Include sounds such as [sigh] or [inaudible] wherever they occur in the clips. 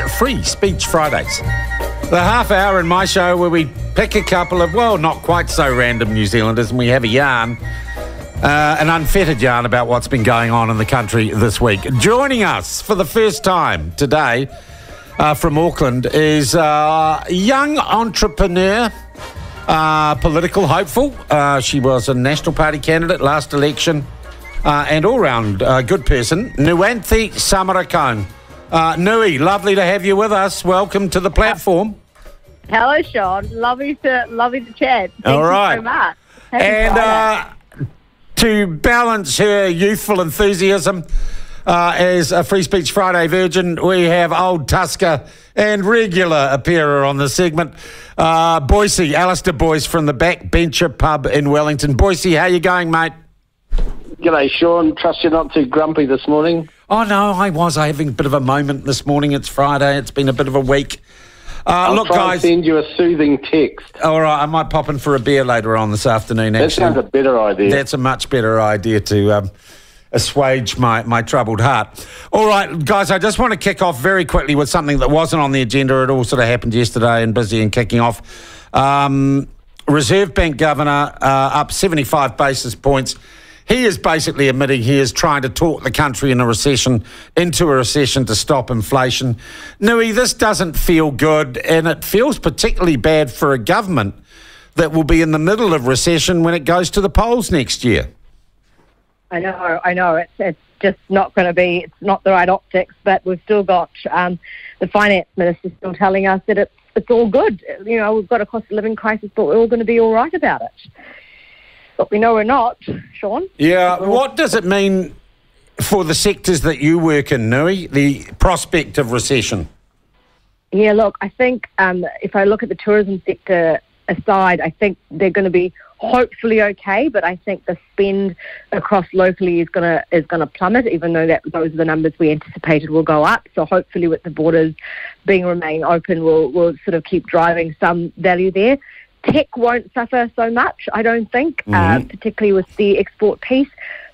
is Free Speech Fridays. The half hour in my show where we pick a couple of, well, not quite so random New Zealanders and we have a yarn, uh, an unfettered yarn about what's been going on in the country this week. Joining us for the first time today uh, from Auckland is uh, young entrepreneur, uh, political hopeful. Uh, she was a National Party candidate last election uh, and all round uh, good person, Nuwanthie Samarakone. Uh, Nui, lovely to have you with us. Welcome to the platform. Hello, Sean. Lovely to lovely to chat. Thank All you right. so much. Happy And uh, to balance her youthful enthusiasm uh, as a Free Speech Friday virgin, we have old Tusker and regular appearer on the segment, uh, Boise, Alistair Boyce from the Backbencher Pub in Wellington. Boise, how you going, mate? G'day, Sean. Trust you're not too grumpy this morning. Oh no, I was having a bit of a moment this morning. It's Friday. It's been a bit of a week. Uh, I'll look, guys. send you a soothing text. All right, I might pop in for a beer later on this afternoon. That Actually, sounds a better idea. That's a much better idea to um, assuage my, my troubled heart. All right, guys, I just want to kick off very quickly with something that wasn't on the agenda. It all sort of happened yesterday and busy and kicking off. Um, Reserve Bank Governor uh, up 75 basis points. He is basically admitting he is trying to talk the country in a recession into a recession to stop inflation. Nui, this doesn't feel good, and it feels particularly bad for a government that will be in the middle of recession when it goes to the polls next year. I know, I know. It's it's just not going to be. It's not the right optics. But we've still got um, the finance minister still telling us that it's it's all good. You know, we've got a cost of living crisis, but we're all going to be all right about it. But we know we're not, Sean. Yeah, what does it mean for the sectors that you work in, Nui, the prospect of recession? Yeah, look, I think um, if I look at the tourism sector aside, I think they're going to be hopefully okay, but I think the spend across locally is going to is going to plummet, even though that those are the numbers we anticipated will go up. So hopefully, with the borders being remain open, we'll we'll sort of keep driving some value there. Tech won't suffer so much, I don't think, uh, particularly with the export piece.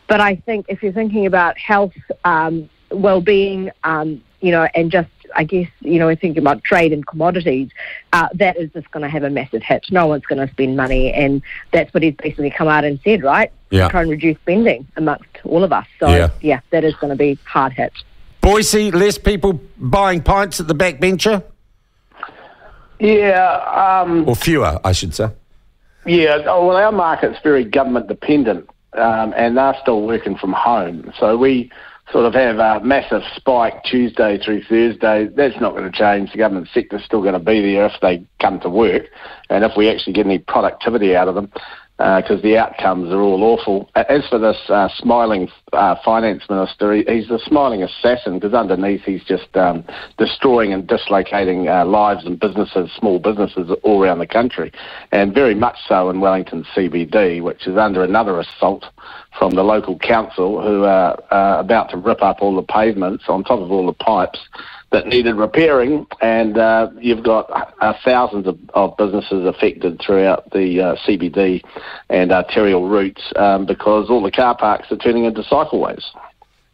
But I think if you're thinking about health, um, well-being, um, you know, and just I guess you know, thinking about trade and commodities, uh, that is just going to have a massive hit. No one's going to spend money, and that's what he's basically come out and said, right? Yeah. Try and reduce spending amongst all of us. So Yeah. yeah, that is going to be hard hit. Boise, less people buying pints at the backbencher? Yeah, um, Or fewer, I should say. yeah. oh, Well, our market's very government dependent, um, and they're still working from home. So we sort of have a massive spike Tuesday through Thursday. That's not going to change. The government sector's still going to be there if they come to work, and if we actually get any productivity out of them. Because the outcomes are all awful. As for this uh, smiling uh, finance minister, he, he's a smiling assassin because underneath he's just um, destroying and dislocating uh, lives and businesses, small businesses all around the country, and very much so in Wellington CBD, which is under another assault from the local council who are uh, about to rip up all the pavements on top of all the pipes that needed repairing, and uh, you've got uh, thousands of, of businesses affected throughout the uh, CBD and arterial routes um, because all the car parks are turning into cycleways.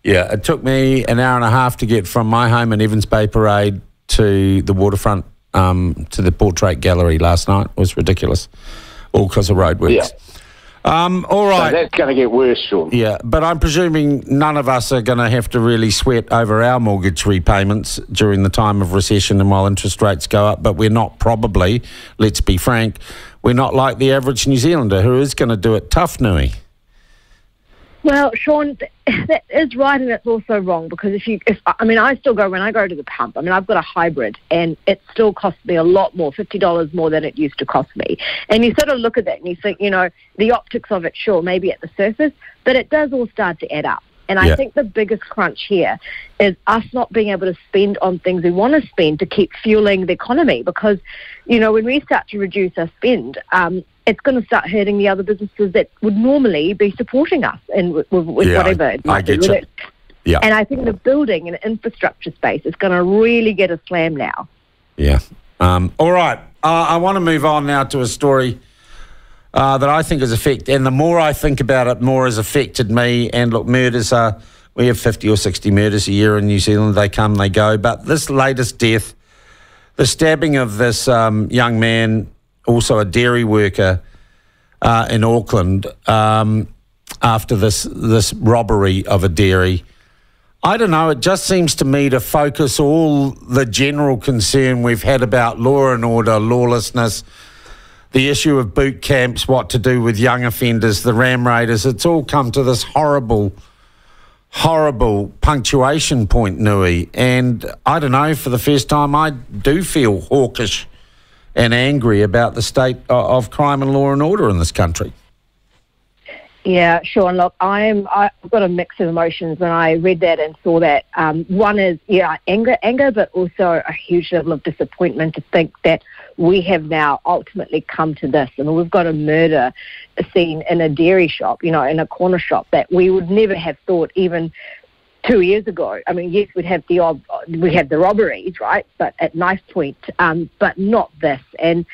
Yeah, it took me an hour and a half to get from my home in Evans Bay Parade to the waterfront um, to the Portrait Gallery last night. It was ridiculous, all because of roadworks. Yeah. Um, all So that's going to get worse, Sean. Yeah, but I'm presuming none of us are going to have to really sweat over our mortgage repayments during the time of recession and while interest rates go up. But we're not probably, let's be frank, we're not like the average New Zealander who is going to do it tough, Nui. Well, Sean, th- [laughs] that is right, and it's also wrong because if you, if I mean, I still go when I go to the pump. I mean, I've got a hybrid, and it still costs me a lot more, fifty dollars more than it used to cost me. And you sort of look at that and you think, you know, the optics of it, sure, maybe at the surface, but it does all start to add up. And Yeah. I think the biggest crunch here is us not being able to spend on things we want to spend to keep fueling the economy. Because, you know, when we start to reduce our spend, um, it's going to start hurting the other businesses that would normally be supporting us and with, with, Yeah, I- whatever. it I might be. get you. Yeah. And I think the building and infrastructure space is going to really get a slam now. Yeah. Um, all right. Uh, I want to move on now to a story uh, that I think has affected, and the more I think about it, more has affected me. And look, murders are We have 50 or 60 murders a year in New Zealand. They come, they go. But this latest death, the stabbing of this um, young man, also a dairy worker uh, in Auckland, um, after this this robbery of a dairy. I don't know. It just seems to me to focus all the general concern we've had about law and order, lawlessness, the issue of boot camps, what to do with young offenders, the ram raiders. It's all come to this horrible, horrible punctuation point, Nui. And I don't know. For the first time, I do feel hawkish and angry about the state of crime and law and order in this country. Yeah, sure. And look, I'm I've got a mix of emotions when I read that and saw that. Um, one is yeah, anger, anger, but also a huge level of disappointment to think that we have now ultimately come to this, and we've got a murder scene in a dairy shop, you know, in a corner shop that we would never have thought even two years ago. I mean, yes, we'd have the odd, we had the robberies, right? But at knife point, um, but not this. And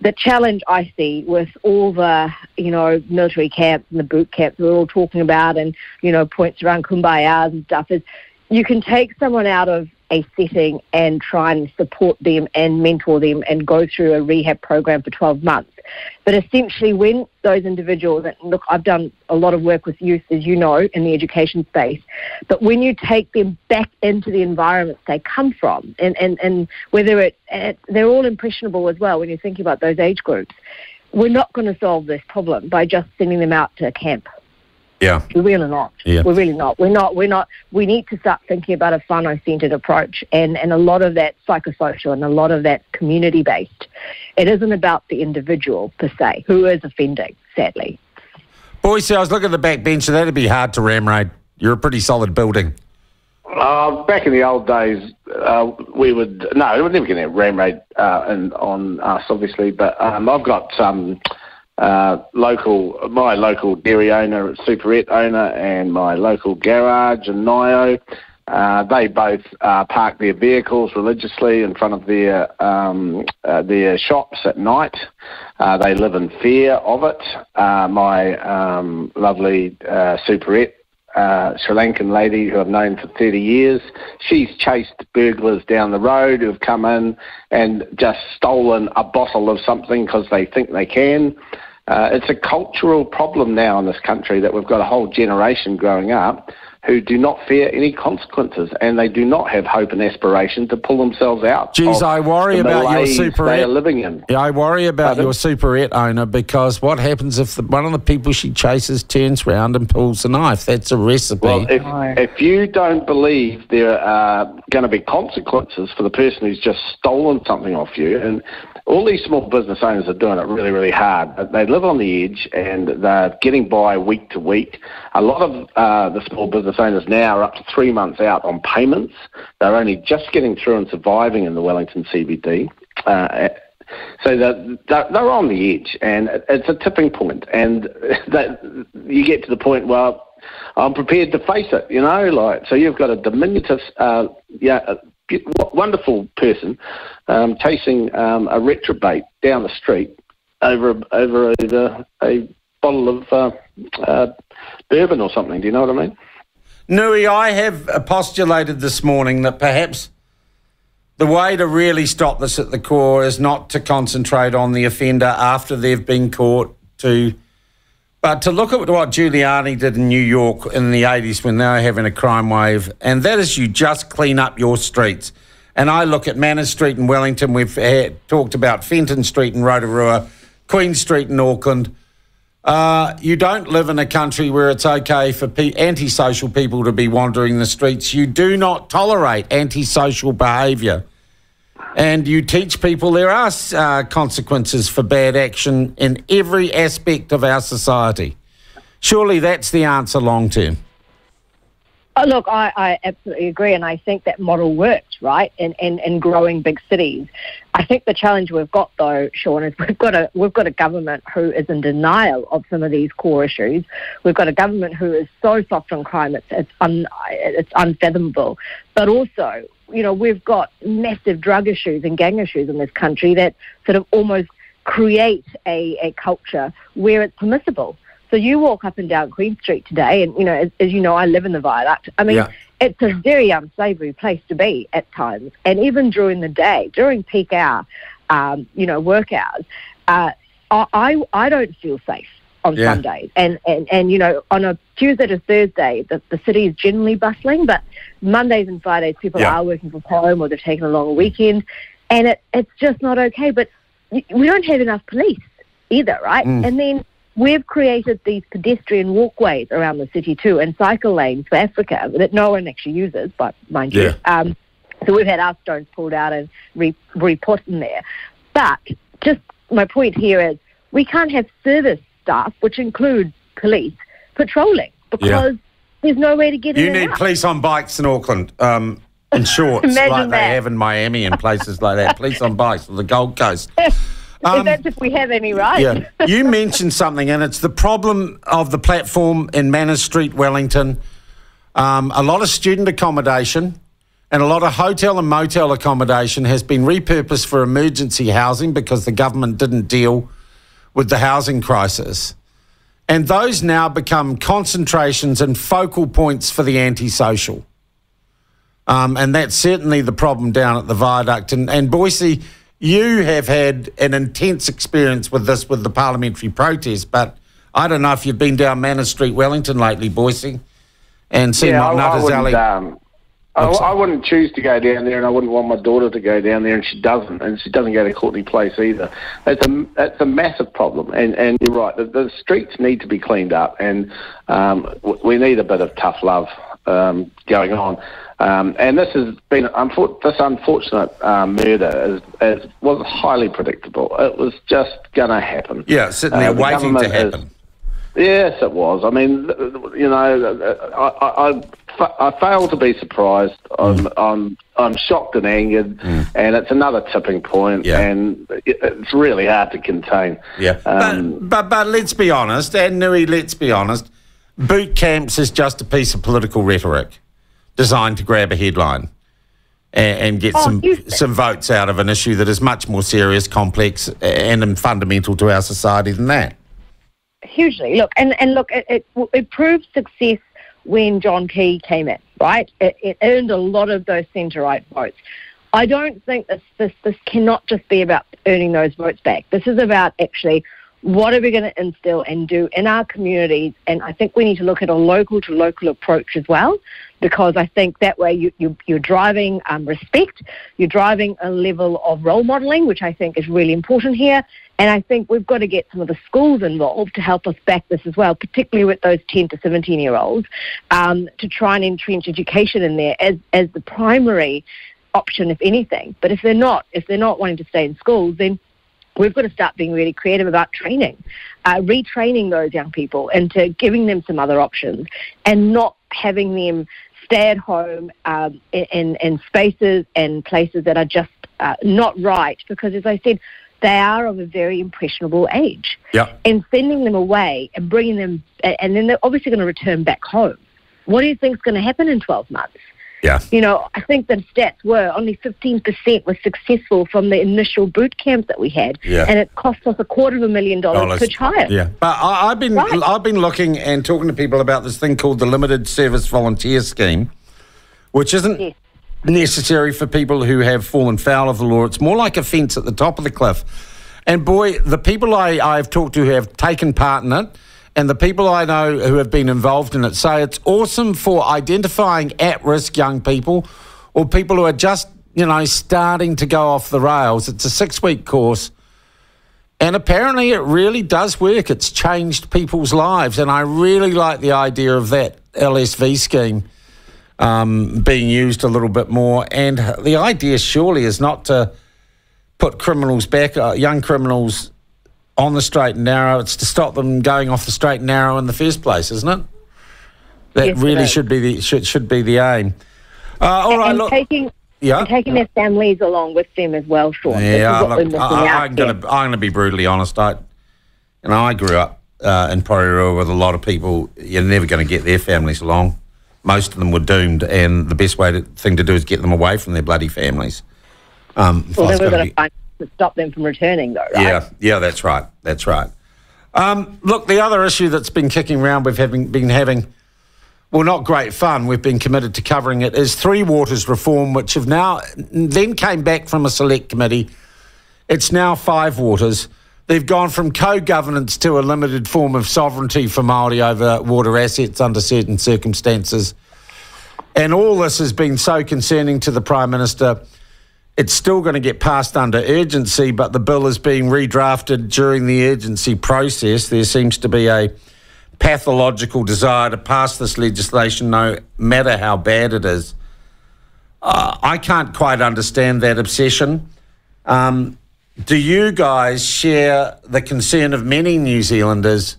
the challenge I see with all the, you know, military camps and the boot camps we're all talking about, and you know, points around kumbayas and stuff is, you can take someone out of a setting and try and support them and mentor them and go through a rehab program for 12 months. But essentially, when those individuals, and look, I've done a lot of work with youth, as you know, in the education space, but when you take them back into the environments they come from, and, and, and whether it, they're all impressionable as well when you're thinking about those age groups, we're not going to solve this problem by just sending them out to a camp. Yeah. We're really not. Yeah. We're really not. We're not. We're not. We need to start thinking about a whānau-centred approach, and and a lot of that psychosocial and a lot of that community based. It isn't about the individual per se who is offending. Sadly. Boise, I was looking at the back bench, and that'd be hard to ram raid. You're a pretty solid building. Uh, back in the old days, uh, we would no, we would never get a ram raid uh, and on us, obviously. But um, I've got um, uh, local, my local dairy owner, superette owner, and my local garage in Ngaio. Uh, they both uh, park their vehicles religiously in front of their um, uh, their shops at night. Uh, they live in fear of it. Uh, my um, lovely superette uh, Sri Lankan lady who I've known for 30 years. She's chased burglars down the road who've come in and just stolen a bottle of something because they think they can. Uh, it's a cultural problem now in this country that we've got a whole generation growing up who do not fear any consequences and they do not have hope and aspiration to pull themselves out. Geez, I worry about your super they are living in. Yeah, I worry about Pardon? your superette owner because what happens if the, one of the people she chases turns round and pulls a knife? That's a recipe. Well, if, if you don't believe there are going to be consequences for the person who's just stolen something off you, and all these small business owners are doing it really, really hard. They live on the edge and they're getting by week to week. A lot of uh, the small business owners now are up to three months out on payments. They're only just getting through and surviving in the Wellington CBD. Uh, so they're, they're on the edge, and it's a tipping point. And [laughs] that you get to the point where I'm prepared to face it. You know, like so you've got a diminutive, uh, yeah, wonderful person um, chasing um, a retrobate down the street over over a, a bottle of uh, uh, bourbon or something. Do you know what I mean? Nui, I have postulated this morning that perhaps the way to really stop this at the core is not to concentrate on the offender after they've been caught, to but to look at what Giuliani did in New York in the 80s when they were having a crime wave, and that is you just clean up your streets. And I look at Manners Street in Wellington, we've had, talked about Fenton Street in Rotorua, Queen Street in Auckland. Uh, you don't live in a country where it's okay for pe- antisocial people to be wandering the streets. You do not tolerate antisocial behaviour and you teach people there are uh, consequences for bad action in every aspect of our society. Surely that's the answer long term. Oh, look, I, I, absolutely agree, and I think that model works, right? In, in, in growing big cities, I think the challenge we've got, though, Sean, is we've got a we've got a government who is in denial of some of these core issues. We've got a government who is so soft on crime it's it's, un, it's unfathomable. But also, you know, we've got massive drug issues and gang issues in this country that sort of almost create a, a culture where it's permissible So you walk up and down Queen Street today, and you know, as, as you know, I live in the viaduct. I mean, Yeah. It's a very unsavoury place to be at times, and even during the day, during peak hour, um, you know, work hours, uh, I, I I don't feel safe on Yeah. Sundays, and, and and you know, on a Tuesday to Thursday, the, the city is generally bustling, but Mondays and Fridays, people Yeah. are working from home or they've taken a long weekend, and it, it's just not okay. But we don't have enough police either, right? Mm. And then we've created these pedestrian walkways around the city too, and cycle lanes for Africa that no one actually uses, but mind you. Um, so we've had our stones pulled out and re, re-put in there. But just my point here is we can't have service staff, which includes police, patrolling because there's nowhere to get You in and need police on bikes in Auckland, um, in [laughs] shorts, like they have in Miami and places like that. Police on bikes on the Gold Coast. [laughs] if that's if we have any right. Um, Yeah, you mentioned something, and it's the problem of the platform in Manners Street, Wellington. Um, a lot of student accommodation and a lot of hotel and motel accommodation has been repurposed for emergency housing because the government didn't deal with the housing crisis. And those now become concentrations and focal points for the antisocial. Um, and that's certainly the problem down at the viaduct. And, and Boise, you have had an intense experience with this with the parliamentary protest, but I don't know if you've been down Manners Street, Wellington lately, Boise, and seen yeah, what I, I wouldn't. Nutters Um, I. I wouldn't choose to go down there, and I wouldn't want my daughter to go down there, and she doesn't, and she doesn't go to Courtenay Place either. It's a that's a massive problem, and and you're right. The, the streets need to be cleaned up, and um, we need a bit of tough love um, going on. Um, and this has been unfor- this unfortunate um, murder is, is was highly predictable. It was just going to happen. Yeah, sitting there Uh, the waiting to government is- happen. Yes, it was. I mean, you know, I, I, I, I fail to be surprised. I'm, Mm. I'm, I'm shocked and angered, and it's another tipping point, Yeah. and it, it's really hard to contain. Yeah, Um, but, but but let's be honest, and Nui, let's be honest. Boot camps is just a piece of political rhetoric designed to grab a headline and, and get Oh, some some votes out of an issue that is much more serious, complex, and fundamental to our society than that. hugely. Look, and, and look, it, it, it proved success when John Key came in, right? It, it earned a lot of those centre right votes. I don't think this, this this cannot just be about earning those votes back. This is about actually what are we going to instill and do in our communities, and I think we need to look at a local to local approach as well, because I think that way you, you you're driving um, respect, you're driving a level of role modelling, which I think is really important here, and I think we've got to get some of the schools involved to help us back this as well, particularly with those 10 to 17 year olds, um, to try and entrench education in there as, as the primary option, if anything. But if they're not, if they're not wanting to stay in schools, then we've got to start being really creative about training, uh, retraining those young people into giving them some other options and not having them stay at home um, in, in, in spaces and places that are just uh, not right because, as I said, they are of a very impressionable age. Yeah. And sending them away and bringing them, and then they're obviously going to return back home. What do you think is going to happen in 12 months? Yeah. You know, I think the stats were only 15% were successful from the initial boot camps that we had. Yeah. And it cost us a quarter of a million dollars Dollars. per child. Yeah, but I, I've been Right. I've been looking and talking to people about this thing called the limited service volunteer scheme, which isn't Yes. necessary for people who have fallen foul of the law. It's more like a fence at the top of the cliff. And boy, the people I, I've talked to who have taken part in it, and the people I know who have been involved in it say it's awesome for identifying at-risk young people or people who are just you know starting to go off the rails. It's a six-week course. And apparently, it really does work. It's changed people's lives. And I really like the idea of that LSV scheme um, being used a little bit more. And the idea, surely, is not to put criminals back, uh, young criminals, on the straight and narrow. It's to stop them going off the straight and narrow in the first place, isn't it? That Yes, really should be the should should be the aim. Uh, all right, and look. taking Yeah. and taking their families along with them as well, Sean. Yeah, look, I, am going to I'm going to be brutally honest. I, you know, I grew up uh, in Porirua with a lot of people. You're never going to get their families along. Most of them were doomed, and the best way to, thing to do is get them away from their bloody families. Um, well, then going to find to stop them from returning, though, right? yeah, yeah, that's right, that's right. Um, look, the other issue that's been kicking around, we've having, been having, well, not great fun. We've been committed to covering it. Is three waters reform, which have now then came back from a select committee. It's now five waters. They've gone from co-governance to a limited form of sovereignty for Maori over water assets under certain circumstances. And all this has been so concerning to the Prime Minister. It's still going to get passed under urgency, but the bill is being redrafted during the urgency process. There seems to be a pathological desire to pass this legislation, no matter how bad it is. Uh, I can't quite understand that obsession. Um, do you guys share the concern of many New Zealanders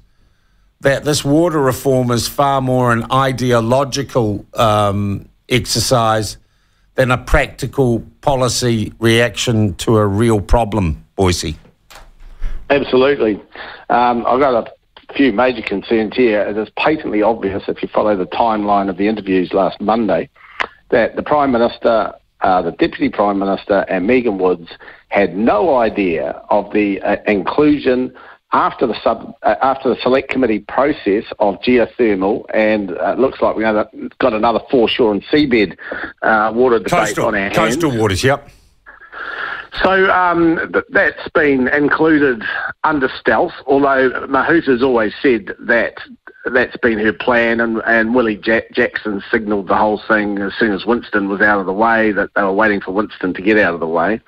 that this water reform is far more an ideological um, exercise than a practical policy reaction to a real problem, Boise? Absolutely. Um, I've got a few major concerns here. It is patently obvious if you follow the timeline of the interviews last Monday that the Prime Minister uh, the Deputy Prime Minister and Megan Woods had no idea of the uh, inclusion after the sub uh, after the select committee process of geothermal, and uh, it looks like we have got another foreshore and seabed uh, water debate coastal, on our coastal hands. waters. Yep. So um, that's been included under stealth, although Mahuta's always said that that's been her plan, and, and Willie Jackson signalled the whole thing as soon as Winston was out of the way, that they were waiting for Winston to get out of the way.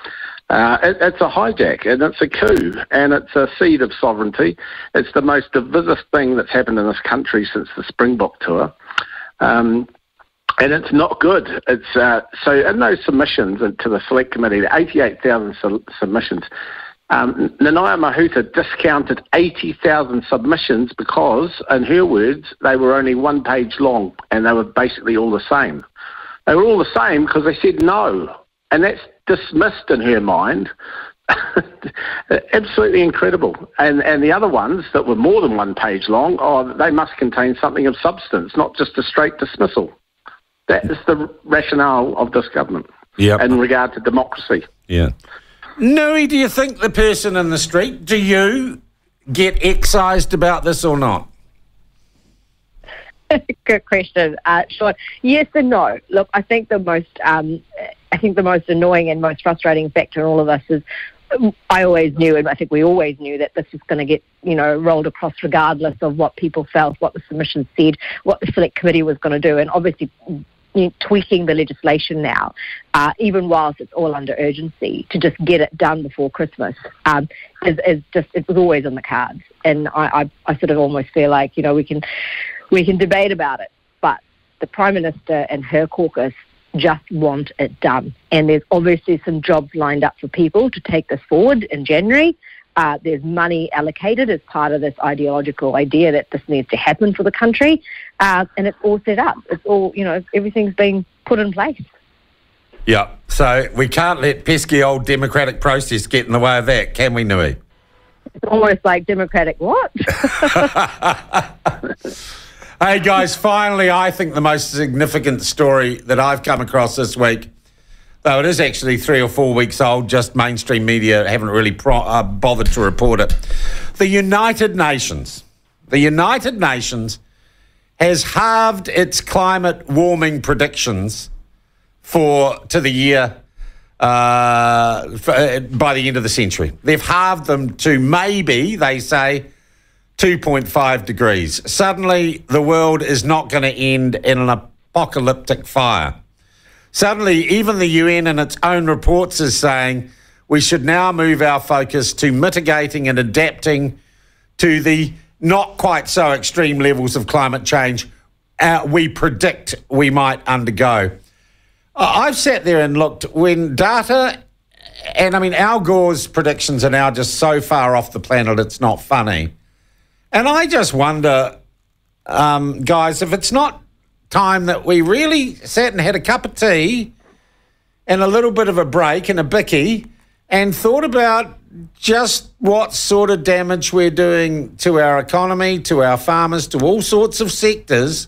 Uh, it, it's a hijack and it's a coup and it's a seed of sovereignty. It's the most divisive thing that's happened in this country since the Springbok tour. Um, and it's not good. It's uh, so in those submissions to the select committee, the 88,000 su- submissions. Um, Nanaia Mahuta discounted 80,000 submissions because, in her words, they were only one page long and they were basically all the same. They were all the same because they said no, and that's dismissed in her mind. [laughs] Absolutely incredible. And and the other ones that were more than one page long, oh, they must contain something of substance, not just a straight dismissal. That is the rationale of this government yep. in regard to democracy. Yeah. Nui, do you think the person in the street, do you get excised about this or not? [laughs] Good question, uh, Sean. Yes and no. Look, I think the most, um, I think the most annoying and most frustrating factor in all of this is I always knew, and I think we always knew that this was going to get, you know, rolled across regardless of what people felt, what the submission said, what the select committee was going to do, and obviously you know, tweaking the legislation now, uh, even whilst it's all under urgency, to just get it done before Christmas um, is, is, just it was always on the cards, and I, I, I sort of almost feel like you know we can we can debate about it, but the prime minister and her caucus just want it done, and there's obviously some jobs lined up for people to take this forward in January. Uh, there's money allocated as part of this ideological idea that this needs to happen for the country, uh, and it's all set up. It's all, you know, everything's being put in place. Yeah, so we can't let pesky old democratic process get in the way of that, can we, Nui? It's almost like democratic what? [laughs] [laughs] [laughs] hey, guys, finally, I think the most significant story that I've come across this week though it is actually three or four weeks old, just mainstream media haven't really uh, bothered to report it. The United Nations, the United Nations has halved its climate warming predictions for to the year uh, for, uh, by the end of the century. They've halved them to maybe, they say, 2.5 degrees. Suddenly, the world is not going to end in an apocalyptic fire. Suddenly, even the UN in its own reports is saying we should now move our focus to mitigating and adapting to the not quite so extreme levels of climate change uh, we predict we might undergo. I've sat there and looked when data, and I mean, Al Gore's predictions are now just so far off the planet, it's not funny. And I just wonder, um, guys, if it's not time that we really sat and had a cup of tea and a little bit of a break and a bicky and thought about just what sort of damage we're doing to our economy, to our farmers, to all sorts of sectors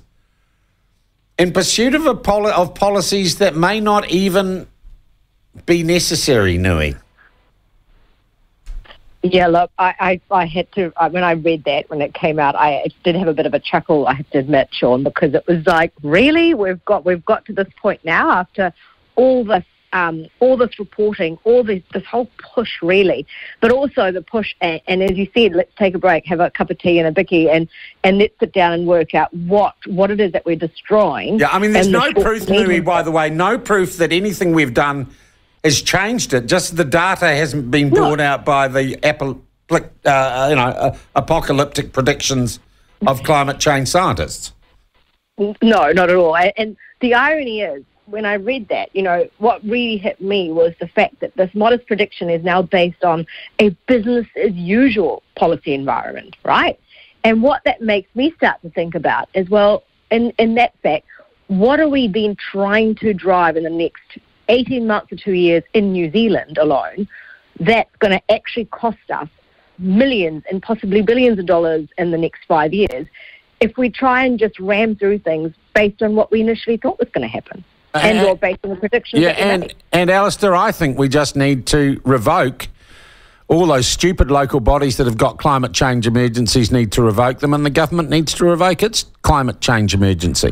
in pursuit of, a poli- of policies that may not even be necessary, Nui. Yeah, look, I, I, I had to uh, when I read that when it came out, I did have a bit of a chuckle. I have to admit, Sean, because it was like, really, we've got we've got to this point now after all this um, all this reporting, all this this whole push, really, but also the push. And, and, as you said, let's take a break, have a cup of tea and a bicky, and and let's sit down and work out what what it is that we're destroying. Yeah, I mean, there's no the proof, Louis, by the way, no proof that anything we've done has changed it. Just the data hasn't been borne out by the uh, you know, uh, apocalyptic predictions of climate change scientists. No, not at all. And the irony is, when I read that, you know, what really hit me was the fact that this modest prediction is now based on a business as usual policy environment, right? And what that makes me start to think about is, well, in, in that fact, what are we been trying to drive in the next 18 months or two years in New Zealand alone, that's going to actually cost us millions and possibly billions of dollars in the next five years if we try and just ram through things based on what we initially thought was going to happen. And, and or based on the predictions. Yeah, and, made. and Alistair, I think we just need to revoke all those stupid local bodies that have got climate change emergencies need to revoke them, and the government needs to revoke its climate change emergency.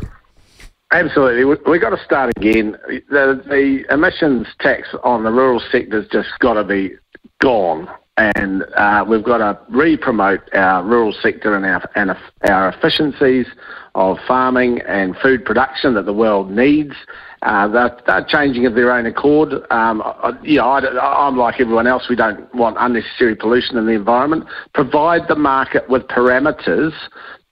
Absolutely. We've got to start again. The, the emissions tax on the rural sector's just got to be gone. And uh, we've got to re-promote our rural sector and our, and our efficiencies of farming and food production that the world needs. Uh, they're, they're, changing of their own accord. Um, I, you know, I, am like everyone else. We don't want unnecessary pollution in the environment. Provide the market with parameters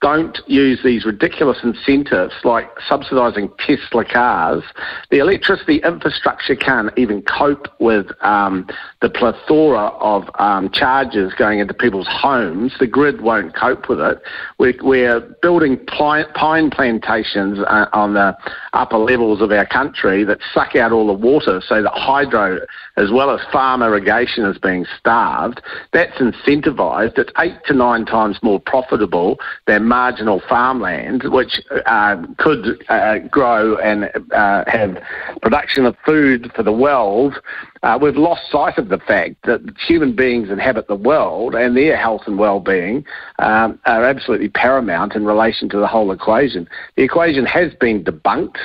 don't use these ridiculous incentives like subsidising Tesla cars. The electricity infrastructure can't even cope with um, the plethora of um, charges going into people's homes. The grid won't cope with it. We're, we're building pine, pine plantations uh, on the upper levels of our country that suck out all the water so that hydro as well as farm irrigation is being starved. That's incentivised. It's eight to nine times more profitable than marginal farmland, which uh, could uh, grow and uh, have production of food for the world. Uh, we've lost sight of the fact that human beings inhabit the world and their health and well-being um, are absolutely paramount in relation to the whole equation. The equation has been debunked.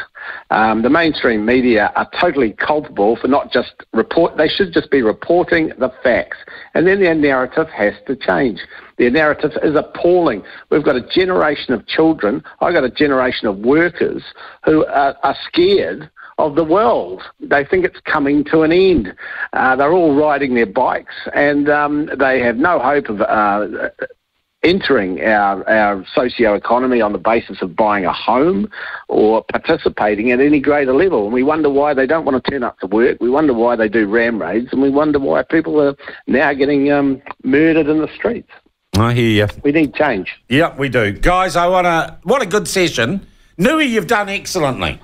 Um, the mainstream media are totally culpable for not just report, they should just be reporting the facts. And then their narrative has to change. Their narrative is appalling. We've got a generation of children, I've got a generation of workers who are, are scared of the world. They think it's coming to an end. Uh, they're all riding their bikes and um, they have no hope of uh, entering our, our socio-economy on the basis of buying a home or participating at any greater level. And we wonder why they don't want to turn up to work. We wonder why they do ram raids. And we wonder why people are now getting um, murdered in the streets. I hear you. We need change. Yep, we do. Guys, I want to... What a good session. Nui, you've done excellently.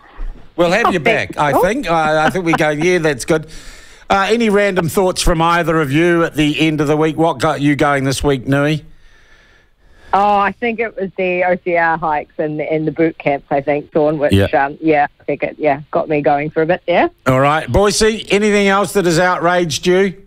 We'll have you back, I think. I think we go, yeah, that's good. Uh, any random thoughts from either of you at the end of the week? What got you going this week, Nui? Oh, I think it was the OCR hikes and the, and the boot camps. I think, Sean, which yeah, um, yeah I think it yeah got me going for a bit there. All right, Boise. Anything else that has outraged you?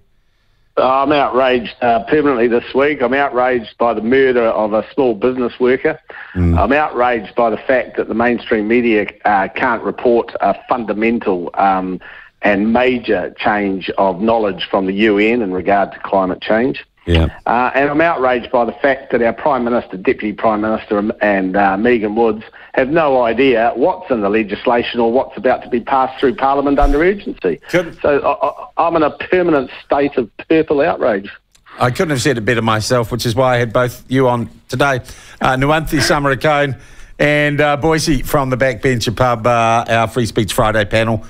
I'm outraged uh, permanently this week. I'm outraged by the murder of a small business worker. Mm. I'm outraged by the fact that the mainstream media uh, can't report a fundamental um, and major change of knowledge from the UN in regard to climate change. Yeah. Uh, and I'm outraged by the fact that our Prime Minister, Deputy Prime Minister, and uh, Megan Woods have no idea what's in the legislation or what's about to be passed through Parliament under urgency. Good. So I, I'm in a permanent state of purple outrage. I couldn't have said it better myself, which is why I had both you on today. Uh, Nuwanthie Samarakone and uh, Boise from the Backbencher Pub, uh, our Free Speech Friday panel.